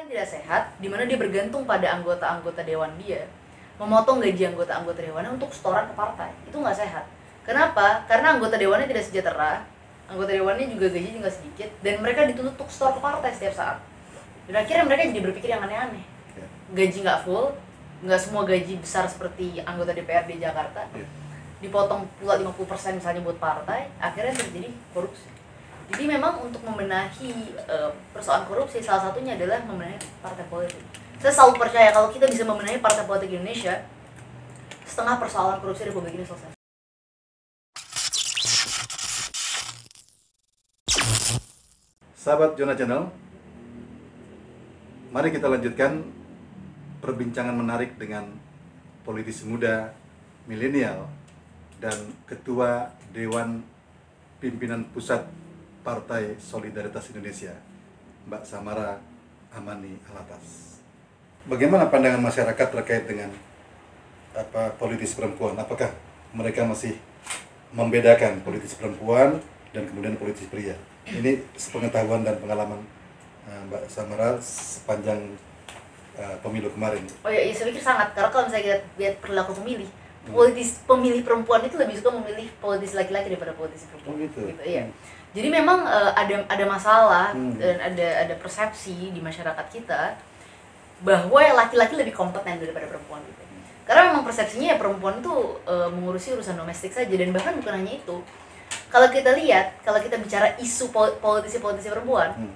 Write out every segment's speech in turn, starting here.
yang tidak sehat di mana dia bergantung pada anggota-anggota dewan dia memotong gaji anggota-anggota dewannya untuk setoran ke partai. Itu nggak sehat. Kenapa? Karena anggota dewannya tidak sejahtera anggota dewannya juga gaji tinggal sedikit dan mereka dituntut untuk setor ke partai setiap saat. Dan akhirnya mereka jadi berpikir yang aneh-aneh. Ya. gaji nggak full nggak semua gaji besar seperti anggota DPRD Jakarta Ya. dipotong pula 50% misalnya buat partai akhirnya terjadi korupsi jadi memang untuk membenahi eh, persoalan korupsi salah satunya adalah membenahi partai politik. Saya selalu percaya kalau kita bisa membenahi partai politik Indonesia setengah persoalan korupsi Republik ini selesai. Sahabat Jona Channel, mari kita lanjutkan perbincangan menarik dengan politisi muda, milenial, dan Ketua Dewan Pimpinan Pusat Partai Solidaritas Indonesia, Mbak Samara Amani Alatas. Bagaimana pandangan masyarakat terkait dengan apa politisi perempuan? Apakah mereka masih membedakan politisi perempuan dan kemudian politisi pria? Ini sepengetahuan dan pengalaman eh, Mbak Samara sepanjang eh, pemilu kemarin. oh ya saya pikir sangat karena kalau misalnya kita lihat perilaku pemilih politis pemilih perempuan itu lebih suka memilih politisi laki-laki daripada politisi perempuan. Oh gitu. iya. Jadi memang eh, ada ada masalah Hmm. dan ada ada persepsi di masyarakat kita bahwa laki-laki lebih kompeten daripada perempuan gitu. Karena memang persepsinya ya perempuan tuh eh, mengurusi urusan domestik saja dan bahkan bukan hanya itu. Kalau kita lihat kalau kita bicara isu pol- politisi-politisi perempuan Hmm.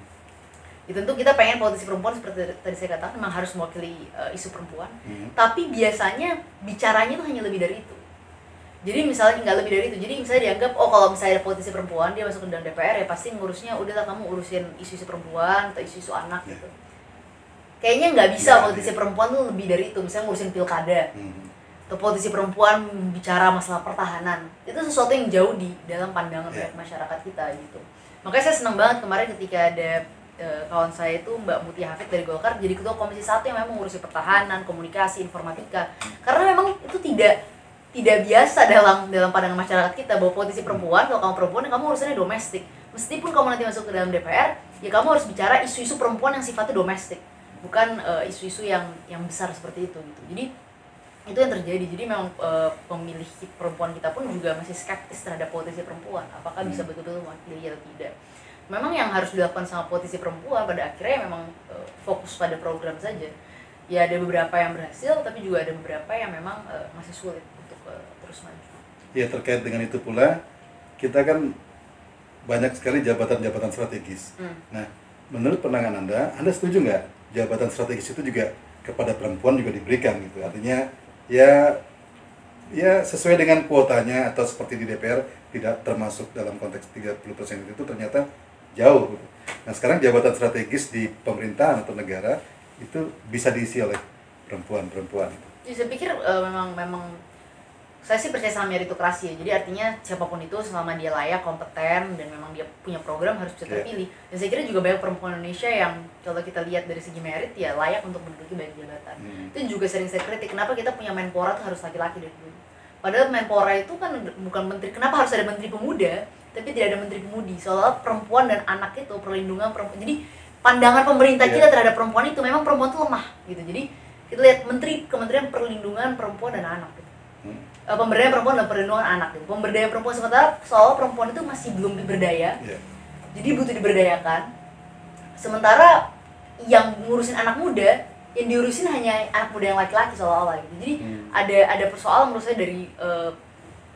Ya tentu kita pengen politisi perempuan seperti tadi saya katakan memang harus mewakili eh, isu perempuan Hmm. tapi biasanya bicaranya tuh hanya lebih dari itu jadi misalnya nggak lebih dari itu jadi misalnya dianggap oh kalau misalnya ada politisi perempuan dia masuk ke dalam DPR ya pasti ngurusnya udahlah kamu urusin isu-isu perempuan atau isu-isu anak Ya. gitu kayaknya nggak bisa Nggak, politisi ya. perempuan tuh lebih dari itu misalnya ngurusin pilkada Hmm. atau politisi perempuan bicara masalah pertahanan itu sesuatu yang jauh di dalam pandangan Ya. masyarakat kita gitu makanya saya senang banget kemarin ketika ada eh, kawan saya itu Mbak Mutia Hafid dari Golkar jadi ketua komisi satu yang memang ngurusi pertahanan komunikasi informatika. Karena memang itu tidak tidak biasa dalam dalam pandangan masyarakat kita bahwa politisi perempuan kalau kamu perempuan kamu urusannya domestik. Meskipun kamu nanti masuk ke dalam DPR ya kamu harus bicara isu-isu perempuan yang sifatnya domestik. Bukan eh, isu-isu yang yang besar seperti itu gitu. Jadi itu yang terjadi. Jadi memang eh, pemilih perempuan kita pun juga masih skeptis terhadap politisi perempuan. Apakah bisa Hmm. betul-betul mewakili atau tidak memang yang harus dilakukan sama politisi perempuan pada akhirnya memang eh, fokus pada program saja ya ada beberapa yang berhasil tapi juga ada beberapa yang memang eh, masih sulit untuk eh, terus maju Ya terkait dengan itu pula kita kan banyak sekali jabatan-jabatan strategis. Hmm. Nah, menurut pandangan Anda, Anda setuju nggak jabatan strategis itu juga kepada perempuan juga diberikan gitu? Artinya ya ya sesuai dengan kuotanya atau seperti di DPR tidak termasuk dalam konteks 30% itu ternyata jauh. Nah, sekarang jabatan strategis di pemerintahan atau negara itu bisa diisi oleh perempuan-perempuan. Ya, saya pikir eh, memang memang saya sih percaya sama meritokrasi ya. Jadi artinya siapa pun itu selama dia layak, kompeten dan memang dia punya program harus bisa Iya. terpilih. Dan saya kira juga banyak perempuan Indonesia yang kalau kita lihat dari segi merit ya layak untuk menduduki banyak jabatan. Hmm. Itu juga sering saya kritik kenapa kita punya menpora tuh harus laki-laki dari dulu. Padahal menpora itu kan bukan menteri. Kenapa harus ada menteri pemuda tapi tidak ada menteri pemudi? Soalnya perempuan dan anak itu perlindungan perempuan. Jadi pandangan pemerintah Iya. kita terhadap perempuan itu memang perempuan itu lemah gitu. Jadi kita lihat menteri Kementerian Perlindungan Perempuan dan Anak gitu. Hmm. Eh, pemberdayaan perempuan dan perlindungan anak gitu. Pemberdayaan perempuan sementara soal perempuan itu masih belum diberdaya, Ya. jadi butuh diberdayakan. Sementara yang ngurusin anak muda, yang diurusin hanya anak muda yang laki-laki seolah-olah gitu. Jadi Hmm. ada ada persoalan menurut saya dari eh,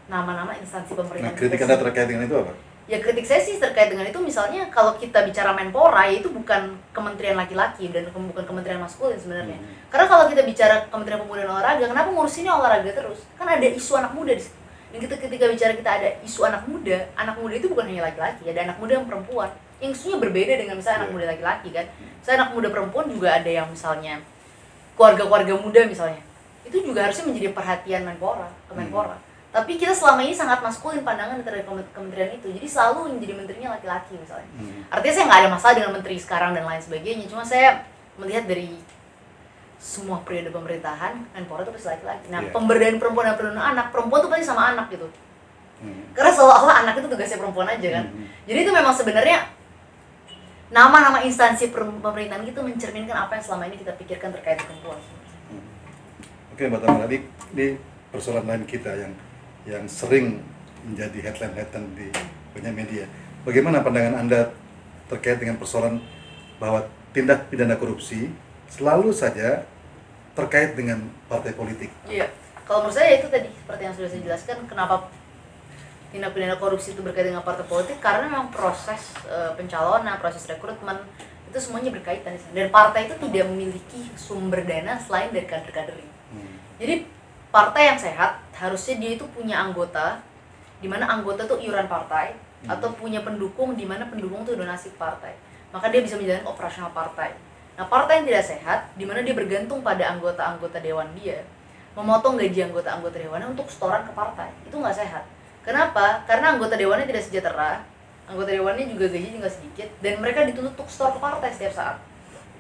nama-nama instansi Nah, pemerintah. kritik Anda terkait dengan itu apa? Ya kritik saya sih terkait dengan itu misalnya kalau kita bicara Menpora ya itu bukan kementerian laki-laki dan bukan kementerian maskulin sebenarnya. Hmm. Karena kalau kita bicara Kementerian Pemuda dan Olahraga, kenapa ngurusinnya olahraga terus? Kan ada isu anak muda di situ. Dan kita ketika bicara kita ada isu anak muda, anak muda itu bukan hanya laki-laki, ada anak muda yang perempuan. Yang isunya berbeda dengan misalnya anak Iya. muda laki-laki kan. Misalnya anak muda perempuan juga ada yang misalnya keluarga-keluarga muda misalnya. Itu juga harusnya menjadi perhatian Menpora, Kemenpora. Tapi kita selama ini sangat maskulin pandangan terhadap kemen- kementerian itu. Jadi selalu yang jadi menterinya laki-laki misalnya. Hmm. Artinya saya nggak ada masalah dengan menteri sekarang dan lain sebagainya. Cuma saya melihat dari semua periode pemerintahan, Menpora itu pasti laki-laki. Nah, Iya. pemberdayaan perempuan dan perlindungan anak, perempuan tuh pasti sama anak gitu. Hmm. Karena seolah-olah anak itu tugasnya perempuan aja kan. Hmm. Jadi itu memang sebenarnya nama-nama instansi pemerintahan gitu mencerminkan apa yang selama ini kita pikirkan terkait perempuan. Oke Mbak Tamara, ini, ini persoalan lain kita yang yang sering menjadi headline-headline di banyak media. Bagaimana pandangan Anda terkait dengan persoalan bahwa tindak pidana korupsi selalu saja terkait dengan partai politik? Iya. Kalau menurut saya itu tadi seperti yang sudah saya jelaskan kenapa tindak pidana korupsi itu berkaitan dengan partai politik karena memang proses eh, pencalonan, proses rekrutmen itu semuanya berkaitan dan partai itu tidak memiliki sumber dana selain dari kader-kader ini. Hmm. Jadi partai yang sehat harusnya dia itu punya anggota di mana anggota itu iuran partai Hmm. atau punya pendukung di mana pendukung itu donasi partai. Maka dia bisa menjalankan operasional partai. Nah, partai yang tidak sehat di mana dia bergantung pada anggota-anggota dewan dia, memotong gaji anggota-anggota dewannya untuk setoran ke partai. Itu nggak sehat. Kenapa? Karena anggota dewannya tidak sejahtera, anggota dewannya juga gaji juga sedikit dan mereka dituntut untuk store ke partai setiap saat.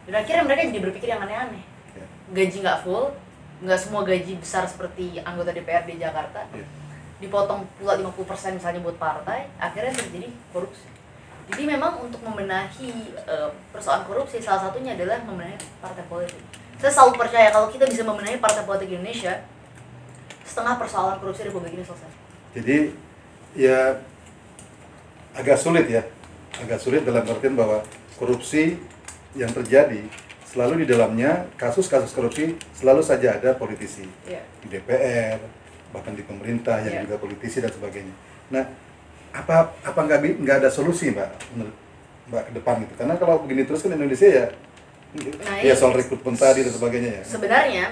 Dan akhirnya mereka jadi berpikir yang aneh-aneh Ya. gaji nggak full, nggak semua gaji besar seperti anggota DPRD Jakarta, Ya. dipotong pula 50% misalnya buat partai, akhirnya terjadi korupsi. Jadi memang untuk membenahi eh, persoalan korupsi salah satunya adalah membenahi partai politik. Saya selalu percaya kalau kita bisa membenahi partai politik Indonesia, setengah persoalan korupsi Republik ini selesai. Jadi ya agak sulit ya, agak sulit dalam artian bahwa korupsi yang terjadi selalu di dalamnya kasus-kasus korupsi selalu saja ada politisi Iya. di DPR bahkan di pemerintah yang Iya. juga politisi dan sebagainya. Nah, apa apa nggak nggak ada solusi mbak menurut mbak ke depan gitu? Karena kalau begini terus kan Indonesia ya Nah, ya soal rekrutmen tadi dan sebagainya ya. Sebenarnya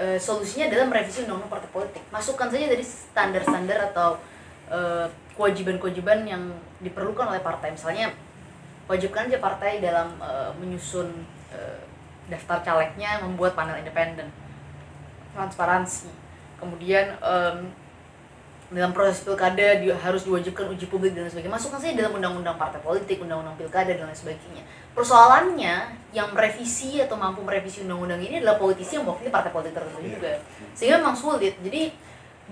eh, solusinya adalah merevisi undang-undang partai politik. Masukkan saja dari standar-standar atau eh, kewajiban-kewajiban yang diperlukan oleh partai. Misalnya wajibkan aja partai dalam eh, menyusun daftar calegnya, membuat panel independen, transparansi. Kemudian em, dalam proses pilkada dia harus diwajibkan uji publik dan lain sebagainya. Masukkan saja dalam undang-undang partai politik, undang-undang pilkada dan lain sebagainya. Persoalannya yang merevisi atau mampu merevisi undang-undang ini adalah politisi yang mewakili partai politik tertentu Iya. juga. Sehingga memang sulit. Jadi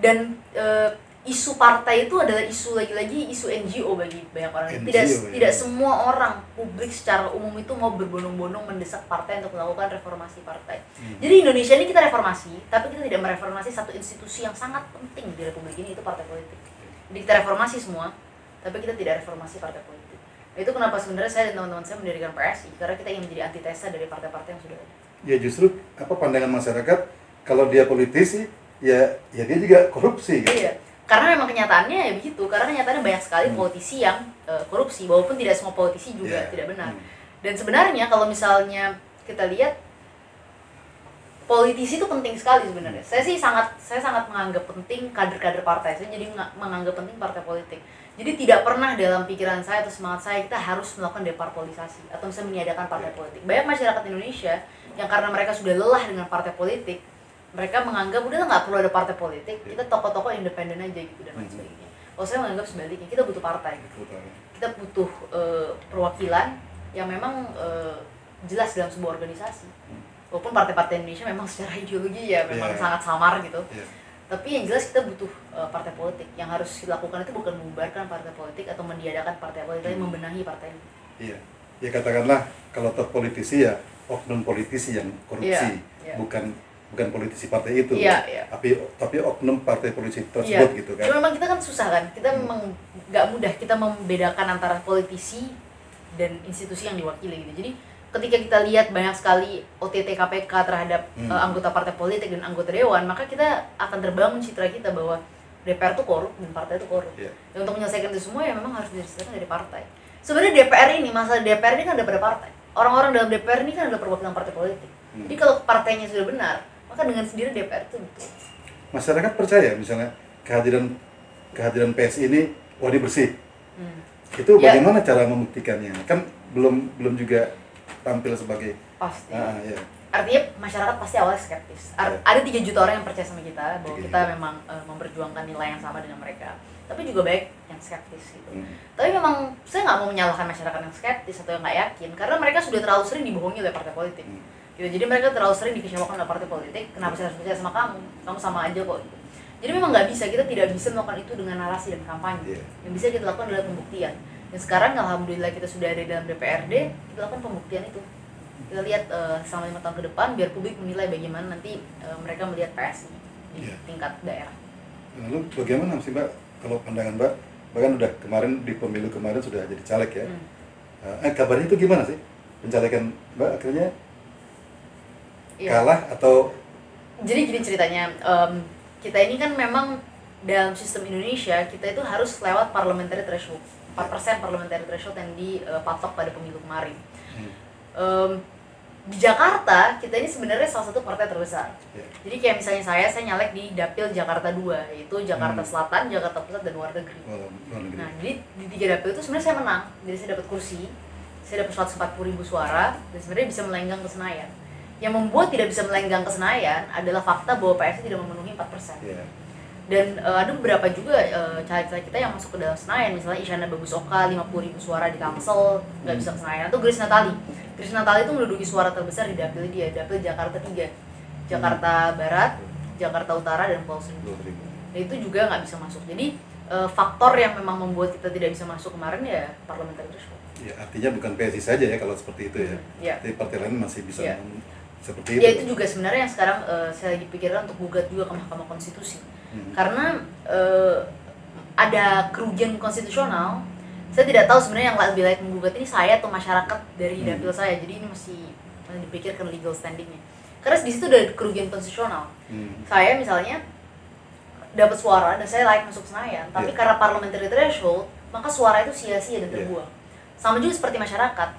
dan eh, isu partai itu adalah isu lagi-lagi isu NGO bagi banyak orang. NGO, tidak ya. tidak semua orang publik secara umum itu mau berbondong-bondong mendesak partai untuk melakukan reformasi partai. Hmm. Jadi Indonesia ini kita reformasi, tapi kita tidak mereformasi satu institusi yang sangat penting di republik ini itu partai politik. Jadi kita reformasi semua, tapi kita tidak reformasi partai politik. Nah, itu kenapa sebenarnya saya dan teman-teman saya mendirikan PSI karena kita ingin menjadi antitesa dari partai-partai yang sudah ada. Ya justru apa pandangan masyarakat kalau dia politisi ya ya dia juga korupsi gitu. Iya. Karena memang kenyataannya ya begitu. Karena kenyataannya banyak sekali Hmm. politisi yang eh, korupsi, walaupun tidak semua politisi juga Ya. tidak benar. Hmm. Dan sebenarnya kalau misalnya kita lihat politisi itu penting sekali sebenarnya. Saya sih sangat saya sangat menganggap penting kader-kader partai. Saya jadi menga- menganggap penting partai politik. Jadi tidak pernah dalam pikiran saya atau semangat saya kita harus melakukan deparpolisasi atau misalnya meniadakan partai Ya. politik. Banyak masyarakat Indonesia yang karena mereka sudah lelah dengan partai politik, mereka menganggap udah nggak perlu ada partai politik, Ya. kita tokoh-tokoh independen aja gitu dan lain Mhm. sebagainya. Kalau saya menganggap sebaliknya, kita butuh partai Betul. kita butuh eh, perwakilan yang memang eh, jelas dalam sebuah organisasi walaupun partai-partai Indonesia memang secara ideologi ya memang Iya. sangat samar gitu Ya. tapi yang jelas kita butuh eh, partai politik yang harus dilakukan itu bukan membubarkan partai politik atau meniadakan partai politik tapi Hmm. membenahi partai ini Iya. Ya katakanlah kalau toh politisi ya oknum politisi yang korupsi, Iya, iya. bukan bukan politisi partai itu. Iya, iya. Tapi tapi oknum partai politisi tersebut gitu kan. Cuma memang kita kan susah kan, kita Hmm. memang nggak mudah kita membedakan antara politisi dan institusi yang diwakili gitu. Jadi ketika kita lihat banyak sekali OTT KPK terhadap Hmm. eh, anggota partai politik dan anggota dewan, maka kita akan terbangun citra kita bahwa DPR itu korup dan partai itu korup. Iya. Dan untuk menyelesaikan itu semua ya memang harus diselesaikan dari partai. Sebenarnya DPR ini, masalah DPR ini kan ada pada partai. Orang-orang dalam DPR ini kan adalah perwakilan partai politik. Hmm. Jadi kalau partainya sudah benar, maka dengan sendiri DPR itu betul. Masyarakat percaya misalnya kehadiran kehadiran PSI ini wah dia bersih. Hmm. Itu Ya. bagaimana cara membuktikannya? Kan belum belum juga tampil sebagai Pasti. ah, ya. artinya masyarakat pasti awalnya skeptis. Ar- Iya. Ada 3 juta orang yang percaya sama kita bahwa Tiga kita juta. memang eh, memperjuangkan nilai yang sama dengan mereka. Tapi juga baik yang skeptis gitu. Hmm. Tapi memang saya nggak mau menyalahkan masyarakat yang skeptis atau yang nggak yakin karena mereka sudah terlalu sering dibohongi oleh partai politik. Hmm. Gitu. Jadi mereka terlalu sering dikecewakan oleh partai politik. Kenapa saya harus percaya sama kamu? Kamu sama aja kok. Gitu. Jadi memang nggak bisa kita tidak bisa melakukan itu dengan narasi dan kampanye. Iya. Yang bisa kita lakukan adalah pembuktian. dan sekarang alhamdulillah kita sudah ada dalam DPRD kita lakukan pembuktian itu kita lihat uh, selama lima tahun ke depan biar publik menilai bagaimana nanti uh, mereka melihat PSI di Iya. tingkat daerah Lalu bagaimana sih Mbak kalau pandangan Mbak? Bahkan udah kemarin di pemilu kemarin sudah jadi caleg ya. Hmm. Eh kabarnya itu gimana sih? Pencalegan Mbak akhirnya Iya. kalah atau jadi gini ceritanya em, kita ini kan memang dalam sistem Indonesia kita itu harus lewat parliamentary threshold 4% parliamentary threshold yang dipatok pada pemilu kemarin Hmm, Em, di Jakarta kita ini sebenarnya salah satu partai terbesar ya. jadi kayak misalnya saya saya nyalek di dapil Jakarta 2 yaitu Jakarta Hmm. Selatan Jakarta Pusat dan luar negeri luar luar negeri. Nah, jadi di tiga dapil itu sebenarnya saya menang. Jadi saya dapat kursi, saya dapat 140 ribu suara, dan sebenarnya bisa melenggang ke Senayan. Yang membuat tidak bisa melenggang ke Senayan adalah fakta bahwa PSI tidak memenuhi 4%. Ya. Dan eh, ada beberapa juga eh, caleg-caleg kita yang masuk ke dalam Senayan, misalnya Isyana Bagus Oka, 50 ribu suara di Tangsel, nggak bisa ke Senayan. Atau Grace Natali. Grace Natali itu menduduki suara terbesar di dapil dia, dapil Jakarta 3. Jakarta Barat, Jakarta Utara, dan Pulau Seribu. Nah, itu juga nggak bisa masuk. Jadi eh, faktor yang memang membuat kita tidak bisa masuk kemarin ya parliamentary threshold. Ya, artinya bukan PSI saja ya kalau seperti itu ya. Iya. Tapi partai lain masih bisa Iya. Seperti itu. Ya itu juga sebenarnya yang sekarang eh, saya lagi pikirkan untuk gugat juga ke Mahkamah Konstitusi. Hmm. Karena eh, ada kerugian konstitusional. Saya tidak tahu sebenarnya yang lebih layak menggugat ini saya atau masyarakat dari Hmm. dapil saya. Jadi ini masih dipikirkan legal standingnya. Karena di situ ada kerugian konstitusional. Hmm. saya misalnya dapat suara dan saya layak masuk Senayan, tapi Iya. karena parliamentary threshold, maka suara itu sia-sia dan Iya. terbuang. Sama juga seperti masyarakat.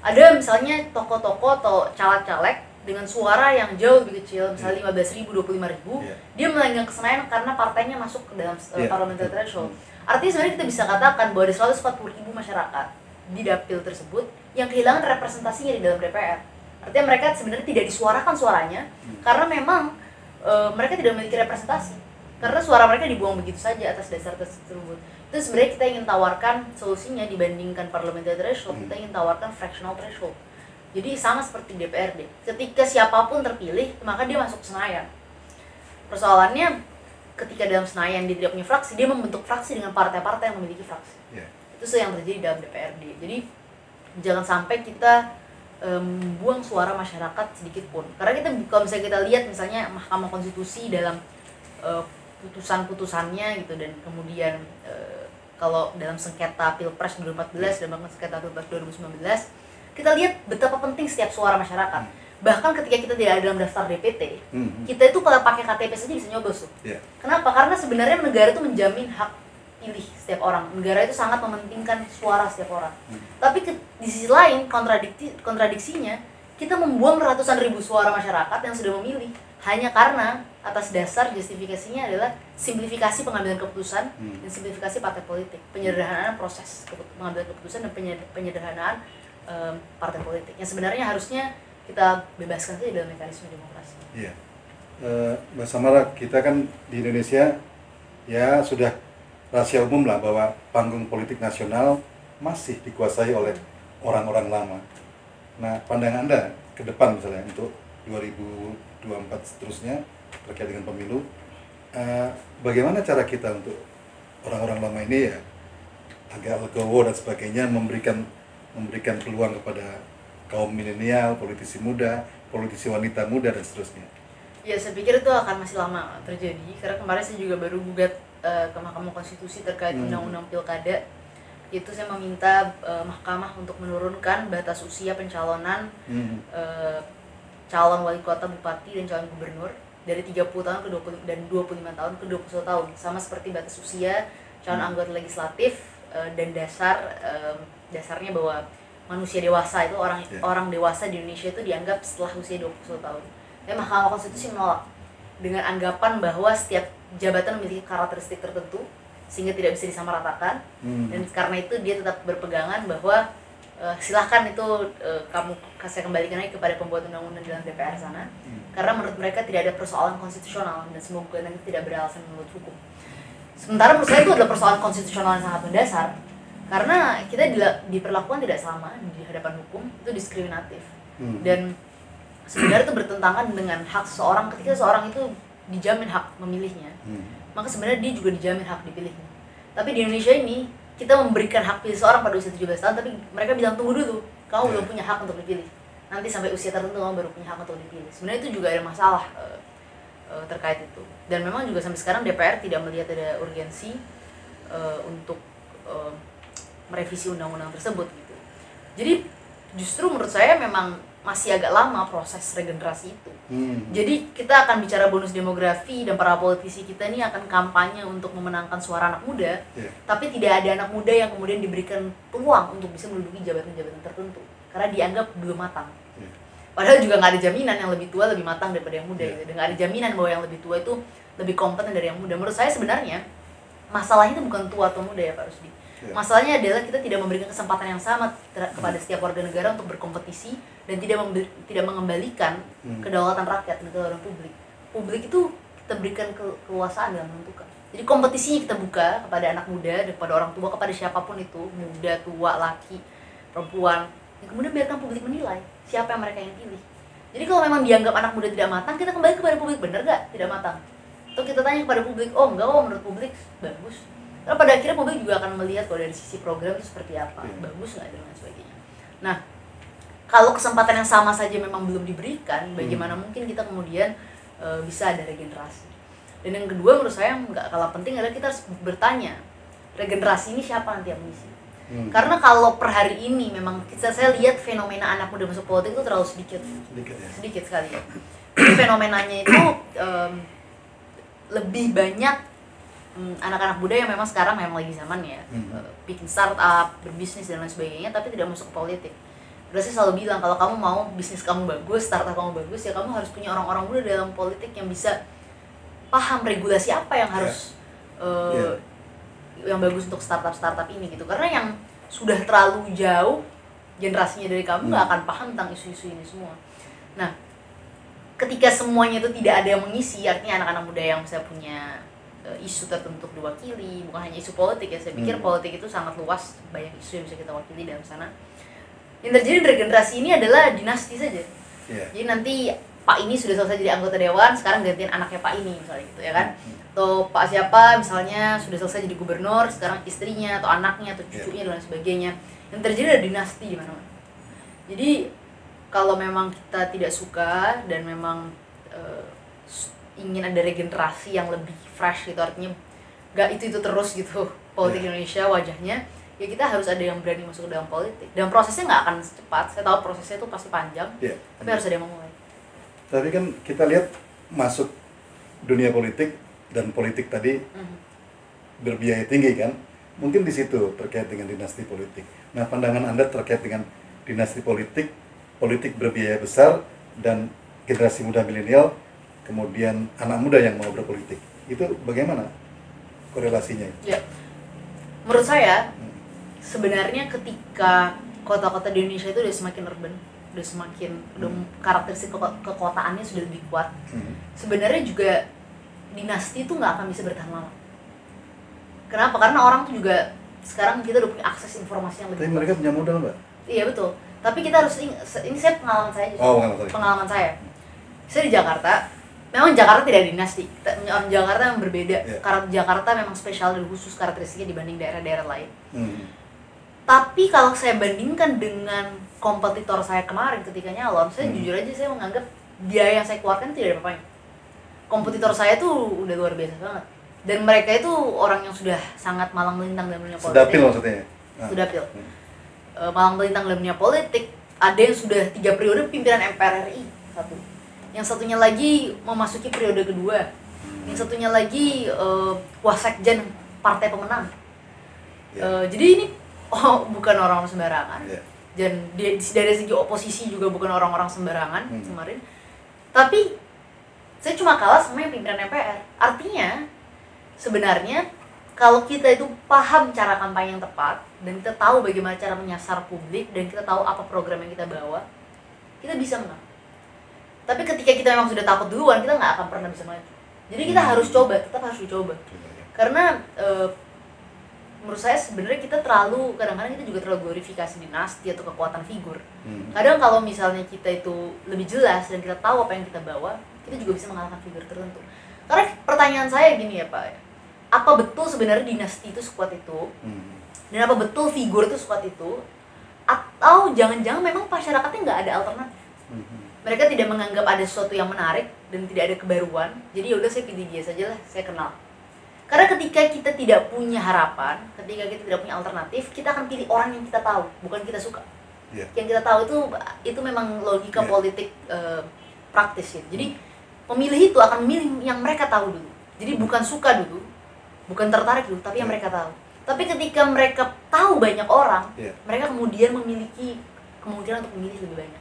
Ada misalnya tokoh-tokoh atau caleg-caleg dengan suara yang jauh lebih kecil, misalnya 15 ribu, 25 ribu, Iya. dia melenggang ke Senayan karena partainya masuk ke dalam uh, Iya, parliamentary betul. threshold. Artinya sebenarnya kita bisa katakan bahwa ada 140 ribu masyarakat di dapil tersebut yang kehilangan representasinya di dalam DPR. Artinya mereka sebenarnya tidak disuarakan suaranya Hmm. karena memang e, mereka tidak memiliki representasi. Karena suara mereka dibuang begitu saja atas dasar tersebut. Itu sebenarnya kita ingin tawarkan solusinya dibandingkan parliamentary threshold, Hmm. kita ingin tawarkan fractional threshold. Jadi sama seperti DPRD. Ketika siapa pun terpilih, maka dia masuk Senayan. Persoalannya ketika dalam Senayan dia tidak punya fraksi, dia membentuk fraksi dengan partai-partai yang memiliki fraksi Ya. itu yang terjadi dalam DPRD jadi jangan sampai kita em, buang suara masyarakat sedikit pun karena kita kalau misalnya kita lihat misalnya Mahkamah Konstitusi dalam eh, putusan-putusannya gitu dan kemudian eh, kalau dalam sengketa Pilpres 2014 dan bahkan sengketa Pilpres 2019 kita lihat betapa penting setiap suara masyarakat bahkan ketika kita tidak ada dalam daftar DPT Hmm. kita itu kalau pakai KTP saja bisa nyoblos tuh Ya. Kenapa? Karena sebenarnya negara itu menjamin hak pilih setiap orang. Negara itu sangat mementingkan suara setiap orang. Hmm. Tapi ke- di sisi lain kontradiksi kontradiksinya kita membuang ratusan ribu suara masyarakat yang sudah memilih hanya karena atas dasar justifikasinya adalah simplifikasi pengambilan keputusan Hmm. dan simplifikasi partai politik, penyederhanaan proses pengambilan keputusan dan penye- penyederhanaan em, partai politik. Yang sebenarnya harusnya kita bebaskan saja dalam mekanisme demokrasi. Iya. Eh, Mbak Samara, kita kan di Indonesia ya sudah rahasia umum lah bahwa panggung politik nasional masih dikuasai oleh orang-orang lama. Nah, pandangan Anda ke depan misalnya untuk 2024 seterusnya terkait dengan pemilu, eh, bagaimana cara kita untuk orang-orang lama ini ya agak legowo dan sebagainya memberikan memberikan peluang kepada kaum milenial, politisi muda, politisi wanita muda dan seterusnya. Ya saya pikir itu akan masih lama terjadi karena kemarin saya juga baru gugat eh, ke Mahkamah Konstitusi terkait Hmm. undang-undang pilkada itu saya meminta eh, mahkamah untuk menurunkan batas usia pencalonan Hmm. eh, calon wali kota, bupati dan calon gubernur dari 30 tahun ke 20 dan 25 tahun ke 21 tahun sama seperti batas usia calon Hmm. anggota legislatif eh, dan dasar dasarnya bahwa manusia dewasa itu orang Ya. orang dewasa di Indonesia itu dianggap setelah usia 21 tahun. Tapi Mahkamah Konstitusi menolak dengan anggapan bahwa setiap jabatan memiliki karakteristik tertentu sehingga tidak bisa disamaratakan Hmm. dan karena itu dia tetap berpegangan bahwa eh, silahkan itu eh, kamu saya kembalikan lagi kepada pembuat undang-undang dalam DPR sana Hmm. karena menurut mereka tidak ada persoalan konstitusional dan semoga nanti tidak beralasan menurut hukum sementara menurut saya itu adalah persoalan konstitusional yang sangat mendasar karena kita diperlakukan tidak sama di hadapan hukum itu diskriminatif Hmm. dan sebenarnya itu bertentangan dengan hak seseorang ketika seorang itu dijamin hak memilihnya Hmm. maka sebenarnya dia juga dijamin hak dipilihnya. Tapi di Indonesia ini kita memberikan hak pilih seorang pada usia 17 tahun tapi mereka bilang tunggu dulu kamu Iya. belum punya hak untuk dipilih nanti sampai usia tertentu kamu baru punya hak untuk dipilih sebenarnya itu juga ada masalah eh, terkait itu dan memang juga sampai sekarang DPR tidak melihat ada urgensi eh, untuk eh, merevisi undang-undang tersebut gitu jadi justru menurut saya memang masih agak lama proses regenerasi itu Hmm. jadi kita akan bicara bonus demografi dan para politisi kita ini akan kampanye untuk memenangkan suara anak muda, Iya. tapi tidak ada anak muda yang kemudian diberikan peluang untuk bisa menduduki jabatan-jabatan tertentu karena dianggap belum matang. Iya. Padahal juga nggak ada jaminan yang lebih tua lebih matang daripada yang muda Iya. gitu. Nggak ada jaminan bahwa yang lebih tua itu lebih kompeten dari yang muda. Menurut saya sebenarnya masalahnya itu bukan tua atau muda ya Pak Rusdi. Iya. Masalahnya adalah kita tidak memberikan kesempatan yang sama ter- kepada setiap warga negara untuk berkompetisi dan tidak tidak mengembalikan Hmm. kedaulatan rakyat dan kedaulatan publik. Publik itu kita berikan ke- kekuasaan dalam menentukan. Jadi kompetisinya kita buka kepada anak muda kepada orang tua kepada siapa pun itu muda tua laki perempuan. Dan kemudian biarkan publik menilai siapa yang mereka yang pilih. Jadi kalau memang dianggap anak muda tidak matang, kita kembali kepada publik benar gak tidak matang? Atau kita tanya kepada publik, oh enggak kok menurut publik bagus. Karena pada akhirnya publik juga akan melihat kalau dari sisi program itu seperti apa, Iya. bagus nggak dan lain sebagainya. Nah, kalau kesempatan yang sama saja memang belum diberikan, bagaimana mungkin kita kemudian e, bisa ada regenerasi? Dan yang kedua menurut saya nggak kalah penting adalah kita harus bertanya, regenerasi ini siapa nanti yang mengisi? Hmm. Karena kalau per hari ini memang kita saya lihat fenomena anak muda masuk politik itu terlalu sedikit sedikit ya. sedikit sekali ya. Jadi fenomenanya itu em, lebih banyak mm, anak-anak muda yang memang sekarang memang lagi zamannya ya, Hmm. eh, bikin startup, berbisnis dan lain sebagainya, tapi tidak masuk ke politik. Udah saya selalu bilang kalau kamu mau bisnis kamu bagus, startup kamu bagus, ya kamu harus punya orang-orang muda dalam politik yang bisa paham regulasi apa yang harus eh, Iya. Yang bagus untuk startup-startup ini gitu. Karena yang sudah terlalu jauh generasinya dari kamu nggak Hmm. akan paham tentang isu-isu ini semua. Nah, ketika semuanya itu tidak ada yang mengisi, artinya anak-anak muda yang bisa punya eh, isu tertentu diwakili, bukan hanya isu politik ya. Saya pikir Hmm. politik itu sangat luas, banyak isu yang bisa kita wakili dalam sana. Yang terjadi dari generasi ini adalah dinasti saja. Iya. Jadi nanti Pak ini sudah selesai jadi anggota dewan, sekarang gantiin anaknya Pak ini misalnya gitu ya kan. Atau Pak siapa misalnya sudah selesai jadi gubernur, sekarang istrinya atau anaknya atau cucunya dan lain sebagainya. Yang terjadi adalah dinasti di mana-mana. Jadi kalau memang kita tidak suka dan memang s- ingin ada regenerasi yang lebih fresh gitu artinya nggak itu itu terus gitu politik Iya. Indonesia wajahnya ya kita harus ada yang berani masuk ke dalam politik dan prosesnya nggak akan secepat saya tahu prosesnya itu pasti panjang Iya. tapi harus ada yang memulai Tapi kan kita lihat masuk dunia politik dan politik tadi Mhm. berbiaya tinggi kan? Mungkin di situ terkait dengan dinasti politik. Nah, pandangan Anda terkait dengan dinasti politik, politik berbiaya besar dan generasi muda milenial, kemudian anak muda yang mau berpolitik. Itu bagaimana korelasinya? ya menurut saya Hmm. sebenarnya ketika kota-kota di Indonesia itu udah semakin urban udah semakin udah Hmm. karakteristik keko- kekotaannya sudah lebih kuat Hmm. sebenarnya juga dinasti itu nggak akan bisa bertahan lama kenapa karena orang tuh juga sekarang kita udah punya akses informasi yang Tapi lebih mereka punya modal, Mbak? iya betul tapi kita harus ini saya pengalaman saya justru. Oh, pengalaman pengalaman saya saya di Jakarta memang Jakarta tidak dinasti orang Jakarta yang berbeda Iya. karena Jakarta memang spesial dan khusus karakteristiknya dibanding daerah-daerah lain Hmm. Tapi kalau saya bandingkan dengan kompetitor saya kemarin ketika nyalon saya Hmm. jujur aja saya menganggap biaya yang saya keluarkan tidak ada apa-apanya kompetitor saya tuh udah luar biasa banget dan mereka itu orang yang sudah sangat malang melintang dalam dunia politik Sedapil maksudnya. Nah. Sedapil. Hmm. e, malang melintang dalam dunia politik ada yang sudah tiga periode pimpinan MPR RI satu yang satunya lagi memasuki periode kedua yang satunya lagi e, wasekjen partai pemenang Ya. E, jadi ini oh bukan orang-orang sembarangan. Ya. dan di, dari segi oposisi juga bukan orang-orang sembarangan Hmm. kemarin. Tapi saya cuma kalah sama yang pimpinan MPR artinya sebenarnya kalau kita itu paham cara kampanye yang tepat dan kita tahu bagaimana cara menyasar publik dan kita tahu apa program yang kita bawa kita bisa menang. Tapi ketika kita memang sudah takut duluan kita nggak akan pernah bisa maju. Jadi kita Hmm. harus coba tetap harus dicoba. Coba karena eh, menurut saya sebenarnya kita terlalu kadang-kadang kita juga terlalu glorifikasi dinasti atau kekuatan figur. Hmm. kadang kalau misalnya kita itu lebih jelas dan kita tahu apa yang kita bawa kita juga bisa mengalahkan figur tertentu. Karena pertanyaan saya gini ya pak. Apa betul sebenarnya dinasti itu sekuat itu? Hmm. dan apa betul figur itu sekuat itu? Atau jangan-jangan memang masyarakatnya nggak ada alternatif? Mhm. mereka tidak menganggap ada sesuatu yang menarik dan tidak ada kebaruan. Jadi yaudah saya pilih dia saja lah saya kenal karena ketika kita tidak punya harapan ketika kita tidak punya alternatif kita akan pilih orang yang kita tahu bukan kita suka Iya. yang kita tahu itu itu memang logika Iya. politik eh, praktis gitu jadi pemilih itu akan memilih yang mereka tahu dulu jadi bukan suka dulu bukan tertarik dulu tapi yang Iya. mereka tahu tapi ketika mereka tahu banyak orang Iya. mereka kemudian memiliki kemungkinan untuk memilih lebih banyak